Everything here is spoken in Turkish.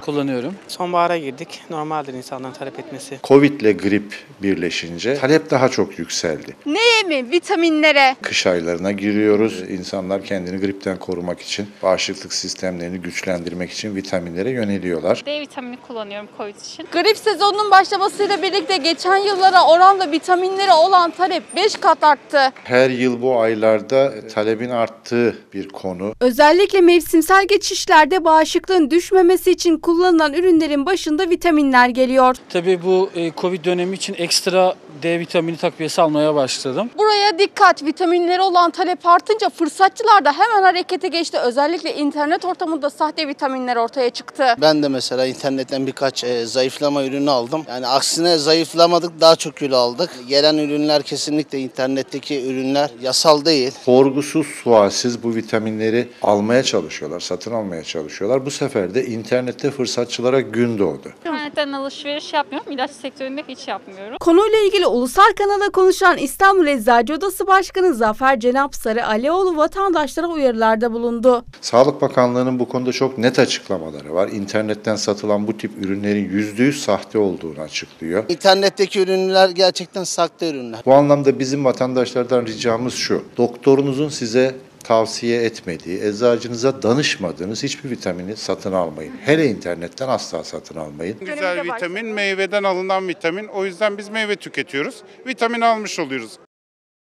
Kullanıyorum. Sonbahara girdik. Normaldir insanların talep etmesi. Covid ile grip birleşince talep daha çok yükseldi. Neye mi? Vitaminlere. Kış aylarına giriyoruz. İnsanlar kendini gripten korumak için, bağışıklık sistemlerini güçlendirmek için vitaminlere yöneliyorlar. D vitamini kullanıyorum COVID için. Grip sezonunun başlamasıyla birlikte geçen yıllara oranla vitaminlere olan talep 5 kat arttı. Her yıl bu aylarda talebin arttığı bir konu. Özellikle mevsimsel geçişlerde bağışıklığın düşmemesi için kullanılan ürünlerin başında vitaminler geliyor. Tabii bu e, Covid dönemi için ekstra D vitamini takviyesi almaya başladım. Buraya dikkat. Vitaminlere olan talep artınca fırsatçılar da hemen harekete geçti. Özellikle internet ortamında sahte vitaminler ortaya çıktı. Ben de mesela internetten birkaç e, zayıflama ürünü aldım. Yani aksine zayıflamadık daha çok kilo aldık. Gelen ürünler kesinlikle internetteki ürünler yasal değil. Sorgusuz sualsiz bu vitaminleri almaya çalışıyorlar, satın almaya çalışıyorlar. Bu sefer de internette fırsatçılara gün doğdu. İnternetten alışveriş yapmıyorum. İlaç sektöründe hiç yapmıyorum. Konuyla ilgili ulusal kanala konuşan İstanbul Eczacı Odası Başkanı Zafer Cenap Sarı Alioğlu vatandaşlara uyarılarda bulundu. Sağlık Bakanlığı'nın bu konuda çok net açıklamaları var. İnternetten satılan bu tip ürünlerin %100 sahte olduğunu açıklıyor. İnternetteki ürünler gerçekten sahte ürünler. Bu anlamda bizim vatandaşlardan ricamız şu. Doktorunuzun size tavsiye etmediği, eczacınıza danışmadığınız hiçbir vitamini satın almayın. Hele internetten asla satın almayın. Güzel vitamin, meyveden alınan vitamin. O yüzden biz meyve tüketiyoruz. Vitamin almış oluyoruz.